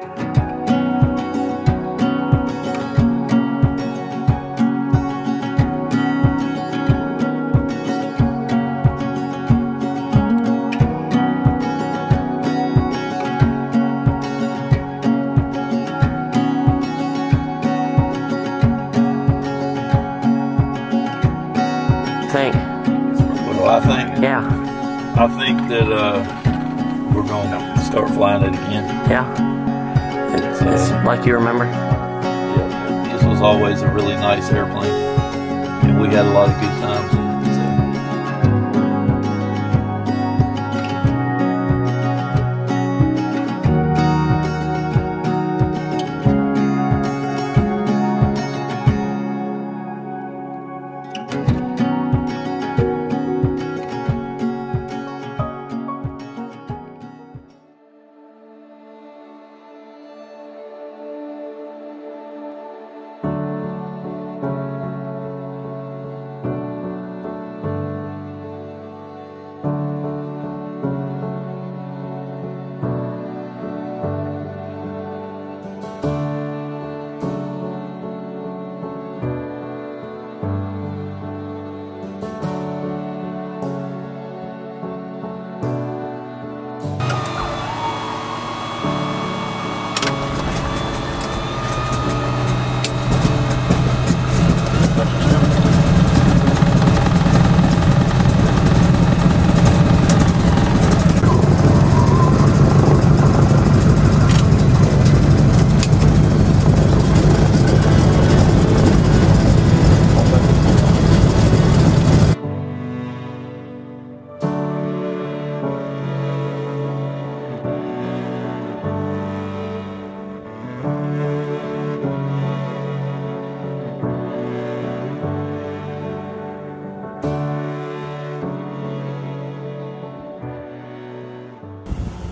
Think. What do I think? Yeah. I think that uh, we're going to start flying it again. Yeah. Like you remember. Yeah, this was always a really nice airplane, and we had a lot of good times.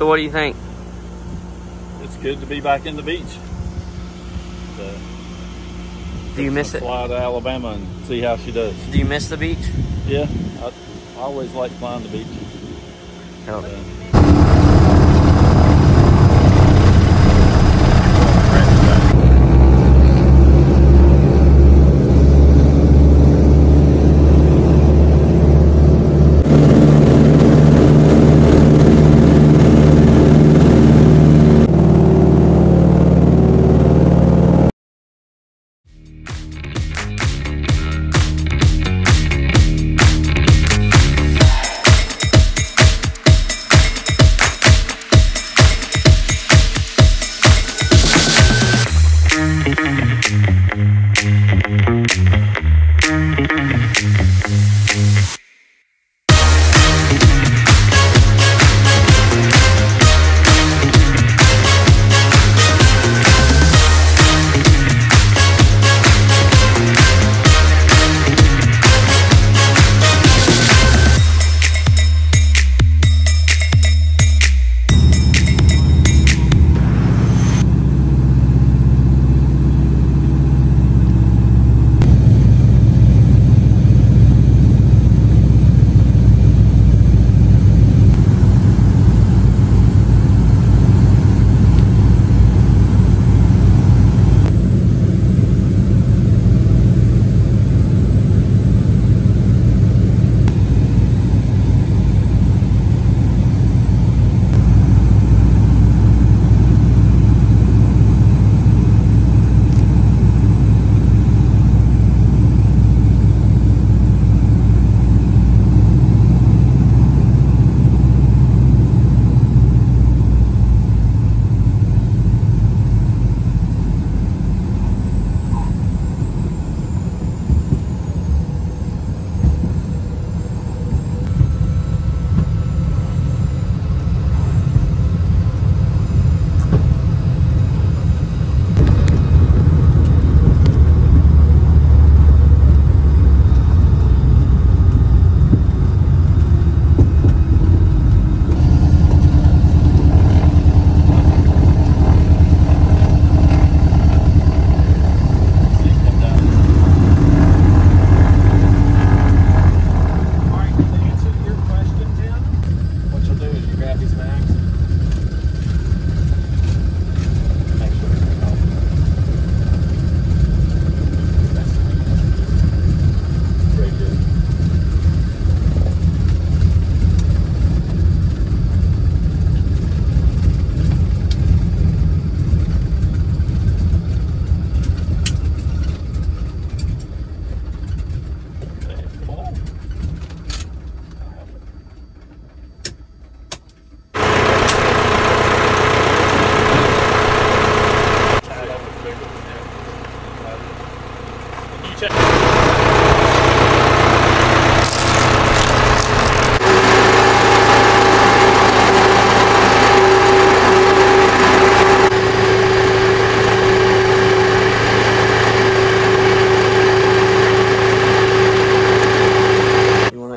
So what do you think? It's good to be back in the Beech. Do you miss it? Fly to Alabama and see how she does. Do you miss the Beech? Yeah, I, I always like flying the Beech. Oh.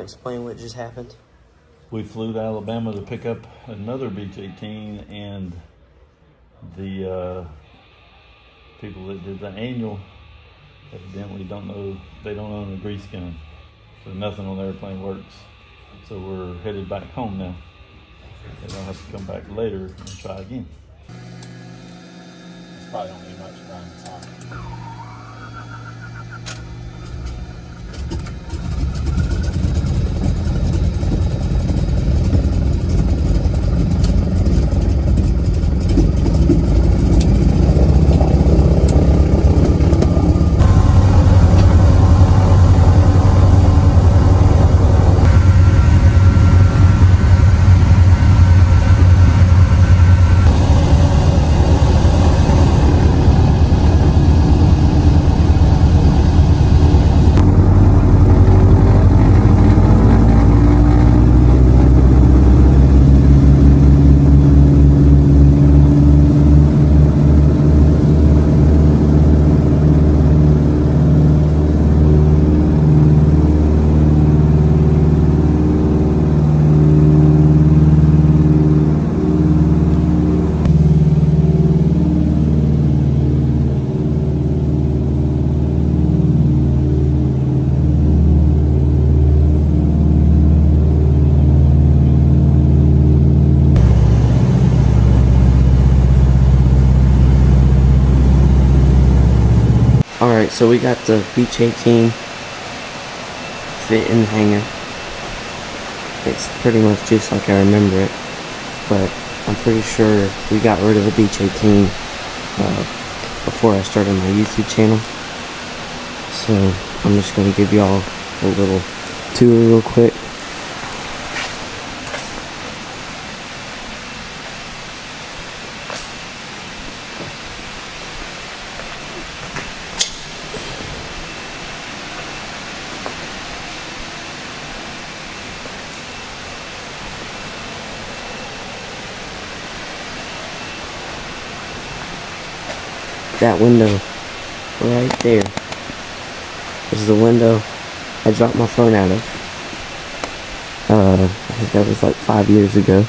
explain what just happened? We flew to Alabama to pick up another Beech-18 and the uh, people that did the annual evidently don't know they don't own a grease gun, so nothing on the airplane works. So we're headed back home now. And I'll have to come back later and try again. It's probably need much around so we got the Beech 18 fit in the hangar. It's pretty much just like I remember it, but I'm pretty sure we got rid of the Beech 18 uh, before I started my YouTube channel. So I'm just going to give y'all a little tour real quick. That window right there is the window I dropped my phone out of. Uh, I think that was like five years ago.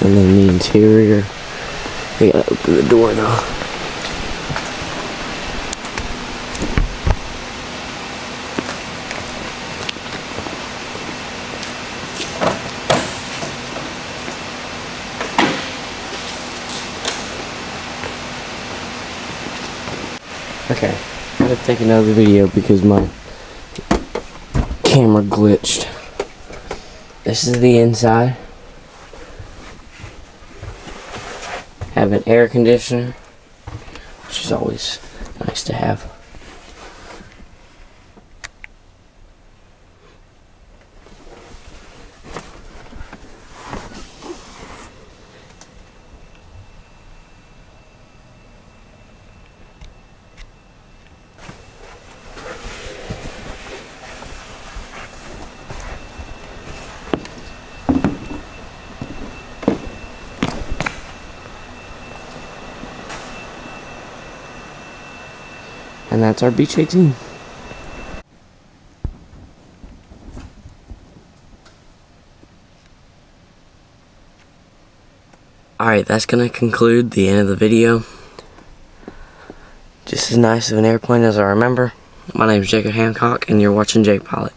And then the interior. We gotta open the door though. Okay, I gotta take another video because my camera glitched. This is the inside. Have an air conditioner, which is always nice to have. And that's our Beech 18. Alright, that's gonna conclude the end of the video. Just as nice of an airplane as I remember. My name is Jacob Hancock, and you're watching Jake Pilot.